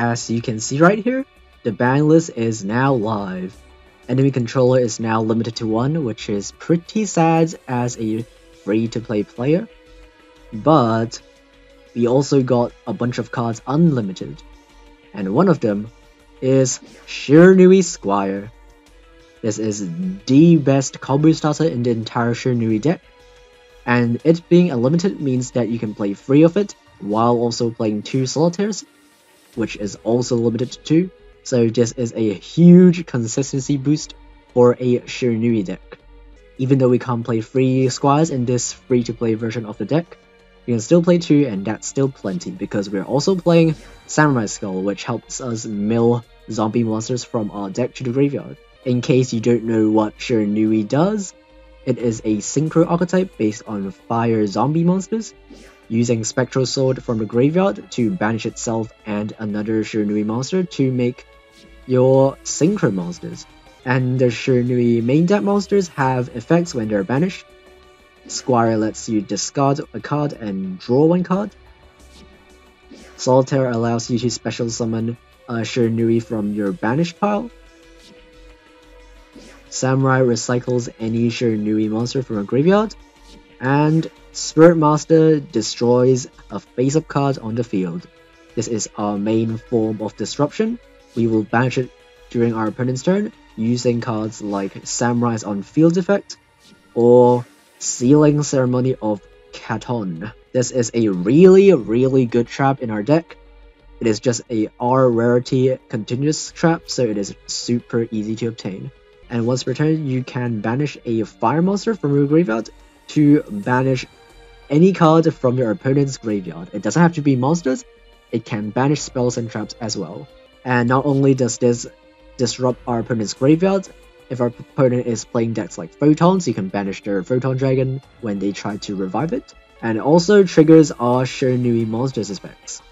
As you can see right here, the ban list is now live. Enemy controller is now limited to one, which is pretty sad as a free-to-play player. But we also got a bunch of cards unlimited, and one of them is Shiranui Squire. This is the best combo starter in the entire Shiranui deck, and it being unlimited means that you can play three of it while also playing two solitaires, which is also limited to two, so this is a huge consistency boost for a Shiranui deck. Even though we can't play three squires in this free-to-play version of the deck, we can still play 2 and that's still plenty because we're also playing Samurai Skull which helps us mill zombie monsters from our deck to the graveyard. In case you don't know what Shiranui does, it is a synchro archetype based on fire zombie monsters, using Spectral Sword from the graveyard to banish itself and another Shiranui monster to make your synchro monsters. And the Shiranui main deck monsters have effects when they're banished, Squire lets you discard a card and draw one card. Solitaire allows you to special summon a Shiranui from your banished pile. Samurai recycles any Shiranui monster from a graveyard. And Spirit Master destroys a face-up card on the field. This is our main form of disruption. We will banish it during our opponent's turn using cards like Samurai's on field effect or Sealing Ceremony of Katon. This is a really, really good trap in our deck. It is just a R rarity continuous trap, so it is super easy to obtain. And once returned, you can banish a fire monster from your graveyard to banish any card from your opponent's graveyard. It doesn't have to be monsters, it can banish spells and traps as well. And not only does this disrupt our opponent's graveyard, if our opponent is playing decks like Photons, you can banish their Photon Dragon when they try to revive it, and it also triggers our Shiranui monsters effects.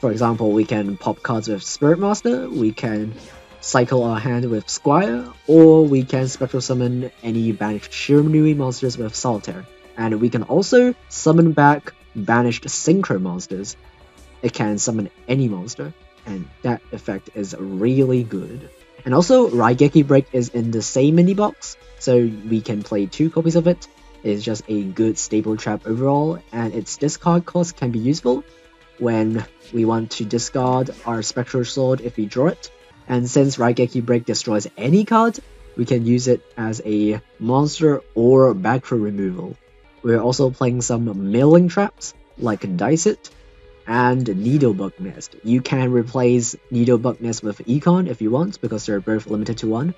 For example, we can pop cards with Spirit Master, we can cycle our hand with Squire, or we can Special Summon any banished Shiranui monsters with Solitaire. And we can also summon back banished Synchro monsters. It can summon any monster, and that effect is really good. And also, Raigeki Break is in the same mini box, so we can play two copies of it. It's just a good stable trap overall, and its discard cost can be useful when we want to discard our Spectral Sword if we draw it. And since Raigeki Break destroys any card, we can use it as a monster or back row removal. We're also playing some milling traps, like Dice It, and Needlebug Nest. You can replace Needlebug Nest with Econ if you want, because they're both limited to one.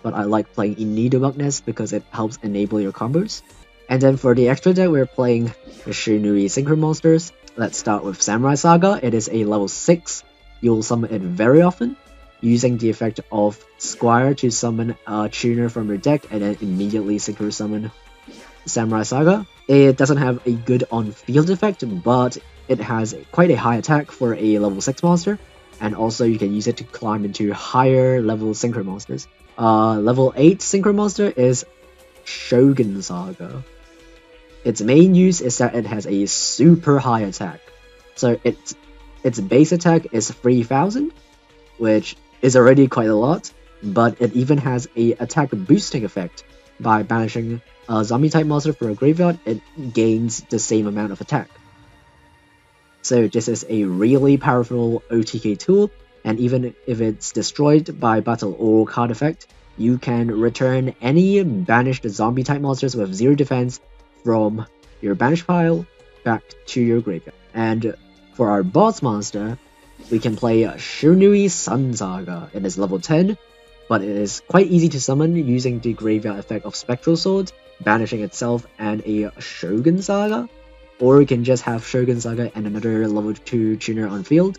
But I like playing in Needlebug Nest because it helps enable your combos. And then for the extra deck, we're playing the Shiranui Synchro Monsters. Let's start with Samurai Saga. It is a level 6. You'll summon it very often, using the effect of Squire to summon a tuner from your deck and then immediately Synchro Summon Samurai Saga. It doesn't have a good on-field effect, but it has quite a high attack for a level 6 monster, and also you can use it to climb into higher level Synchro monsters. Uh, level 8 Synchro monster is Shogun Saga. Its main use is that it has a super high attack. So its its base attack is 3000, which is already quite a lot, but it even has a attack boosting effect. By banishing a zombie type monster from a graveyard, it gains the same amount of attack. So this is a really powerful OTK tool, and even if it's destroyed by battle or card effect, you can return any banished zombie type monsters with zero defense from your banished pile back to your graveyard. And for our boss monster, we can play Shiranui Sun Saga. It is level 10, but it is quite easy to summon using the graveyard effect of Spectral Sword, banishing itself, and a Shogun Saga or you can just have Shogun Saga and another level 2 tuner on field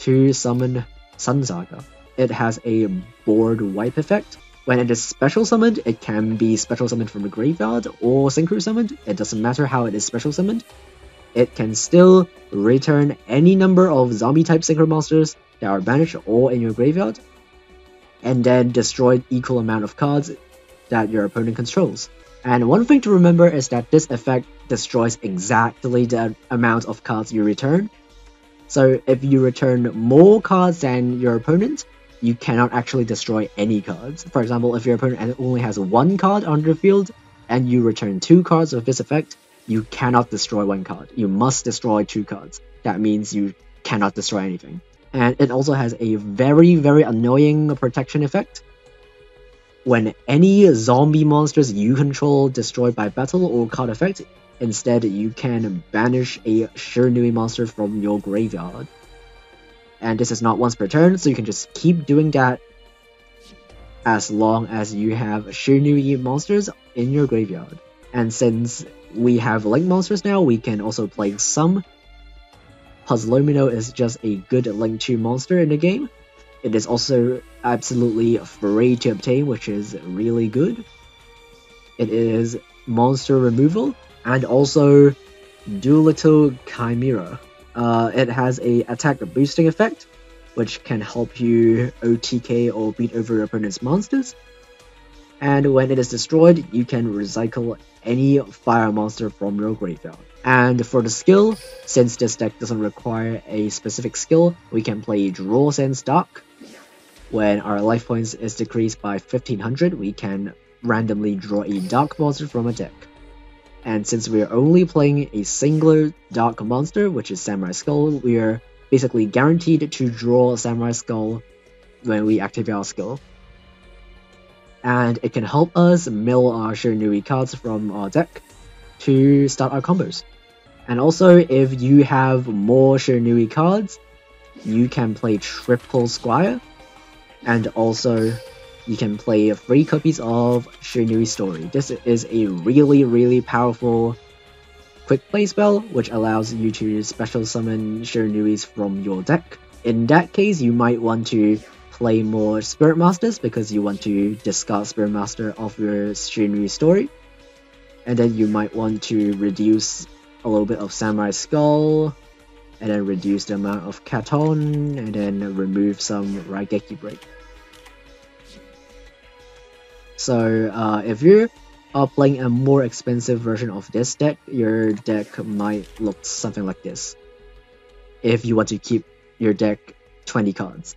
to summon Sun Saga. It has a board wipe effect. When it is special summoned, it can be special summoned from the graveyard or synchro summoned. It doesn't matter how it is special summoned. It can still return any number of zombie type synchro monsters that are banished or in your graveyard, and then destroy equal amount of cards that your opponent controls. And one thing to remember is that this effect destroys exactly the amount of cards you return. So if you return more cards than your opponent, you cannot actually destroy any cards. For example, if your opponent only has one card on the field, and you return two cards with this effect, you cannot destroy one card. You must destroy two cards. That means you cannot destroy anything. And it also has a very, very annoying protection effect. When any zombie monsters you control destroyed by battle or card effect, instead you can banish a Shiranui monster from your graveyard. And this is not once per turn, so you can just keep doing that as long as you have Shiranui monsters in your graveyard. And since we have Link monsters now, we can also play some. Puzzlomino is just a good Link 2 monster in the game. It is also absolutely free to obtain, which is really good. It is monster removal and also Duelittle Chimera. Uh, it has a attack boosting effect, which can help you OTK or beat over your opponent's monsters. And when it is destroyed, you can recycle any fire monster from your graveyard. And for the skill, since this deck doesn't require a specific skill, we can play Draw Sense Dark. When our life points is decreased by 1500, we can randomly draw a dark monster from a deck. And since we're only playing a singular dark monster, which is Samurai Skull, we are basically guaranteed to draw Samurai Skull when we activate our skill. And it can help us mill our Shiranui cards from our deck to start our combos. And also, if you have more Shiranui cards, you can play Triple Squire, and also you can play three copies of Shiranui Story. This is a really, really powerful quick play spell, which allows you to special summon Shiranuis from your deck. In that case, you might want to play more Spirit Masters because you want to discard Spirit Master of your Shiranui Story. And then you might want to reduce a little bit of Samurai Skull, and then reduce the amount of Katon, and then remove some Raigeki Break. So uh, if you are playing a more expensive version of this deck, your deck might look something like this. If you want to keep your deck 20 cards.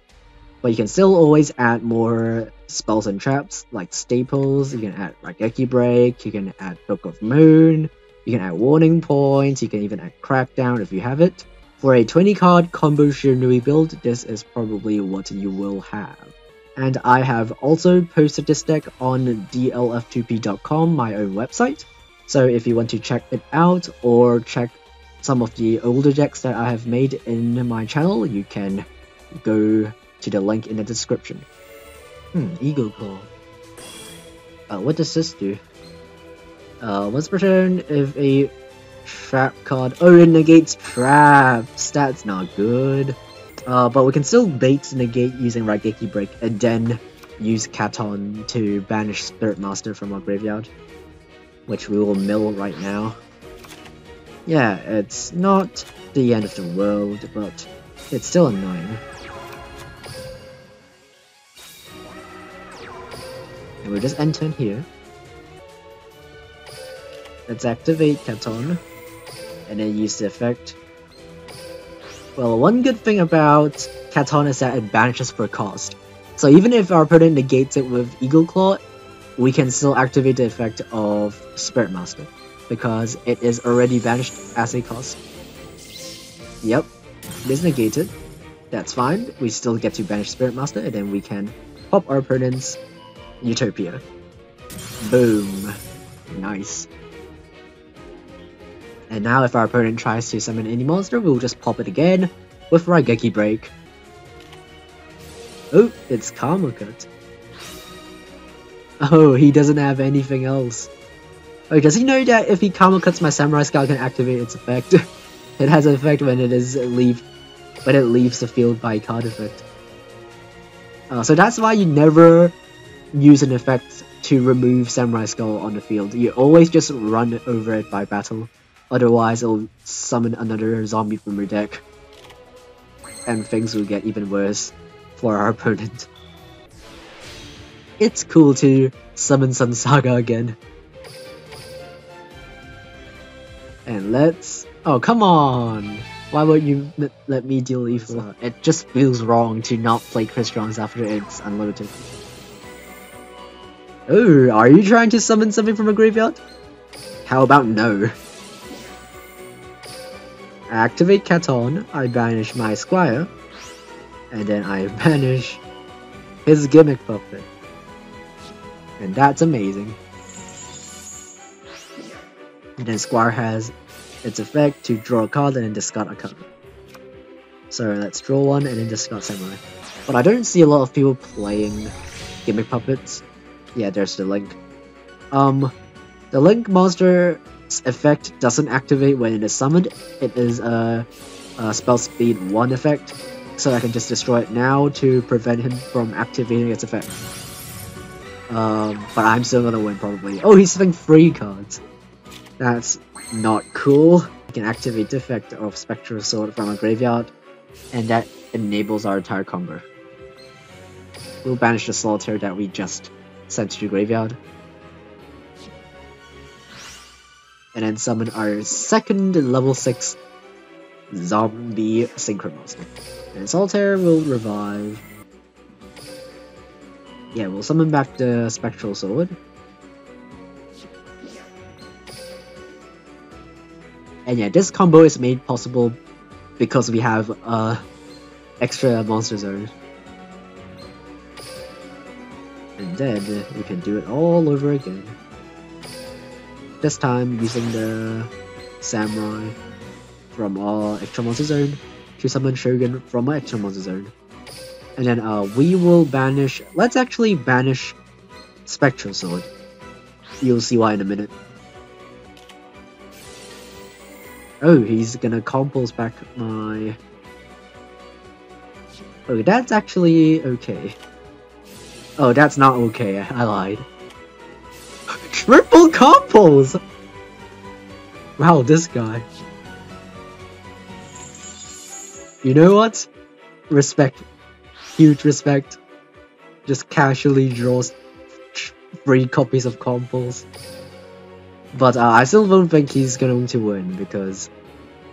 But you can still always add more spells and traps, like staples, you can add Raigeki Break, you can add Book of Moon, you can add Warning Points, you can even add Crackdown if you have it. For a 20 card combo Shiranui build, this is probably what you will have and I have also posted this deck on dlf2p.com, my own website. So if you want to check it out or check some of the older decks that I have made in my channel, you can go to the link in the description. Hmm, Eagle Claw. Uh, what does this do? Uh, once per turn, if a trap card- Oh, it negates traps! That's not good. Uh, but we can still bait negate using Raigeki Break and then use Katon to banish Spirit Master from our graveyard. Which we will mill right now. Yeah, it's not the end of the world, but it's still annoying. And we'll just enter in here. Let's activate Katon, and then use the effect well, one good thing about Katon is that it banishes for cost. So even if our opponent negates it with Eagle Claw, we can still activate the effect of Spirit Master, because it is already banished as a cost. Yep, it is negated. That's fine, we still get to banish Spirit Master, and then we can pop our opponent's Utopia. Boom. Nice. And now if our opponent tries to summon any monster, we'll just pop it again with Raigeki Break. Oh, it's Karma Cut. Oh, he doesn't have anything else. Oh, does he know that if he Karma Cuts my Samurai Skull, can activate its effect? it has an effect when it is leave when it leaves the field by card effect. Uh, so that's why you never use an effect to remove Samurai Skull on the field. You always just run over it by battle. Otherwise, it'll summon another zombie from your deck. And things will get even worse for our opponent. It's cool to summon Sun Saga again. And let's... Oh, come on! Why won't you let me deal lethal? It just feels wrong to not play Chris Crystron's after it's unlimited. Oh, are you trying to summon something from a graveyard? How about no? Activate Katon, I banish my Squire, and then I banish his gimmick puppet. And that's amazing. And then Squire has its effect to draw a card and then discard a card. So let's draw one and then discard Samurai. But I don't see a lot of people playing gimmick puppets. Yeah, there's the link. Um, the link monster's effect doesn't activate when it is summoned. It is a, a spell speed 1 effect, so I can just destroy it now to prevent him from activating its effect. Um, but I'm still gonna win probably. Oh, he's having free cards. That's not cool. We can activate the effect of Spectral Sword from a graveyard, and that enables our entire combo. We'll banish the Solitaire that we just sent to the graveyard. And then summon our second level 6 zombie Synchro Monster. And Solitaire will revive. Yeah, we'll summon back the Spectral Sword. And yeah, this combo is made possible because we have uh, extra monster zone. And then we can do it all over again. This time using the Samurai from our extra monster zone to summon Shogun from our extra monster zone. And then uh, we will banish, let's actually banish Spectral Sword. You'll see why in a minute. Oh, he's gonna compose back my... Oh, that's actually okay. Oh, that's not okay, I lied. Triple compulse! Wow, this guy. You know what? Respect. Huge respect. Just casually draws three copies of compulse. But uh, I still don't think he's going to win because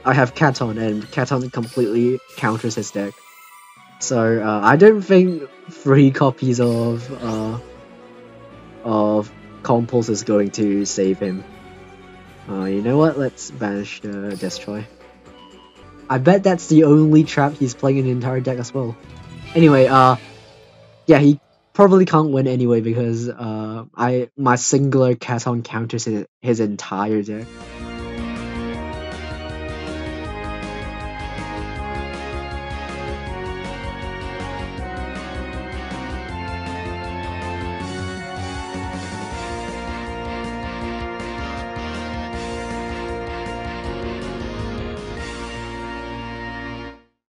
I have Katon and Katon completely counters his deck. So uh, I don't think three copies of uh, of Compulse is going to save him. Uh, you know what? Let's banish the Destroy. I bet that's the only trap he's playing in the entire deck as well. Anyway, uh, yeah, he probably can't win anyway because uh, I my singular Katon counters his, his entire deck.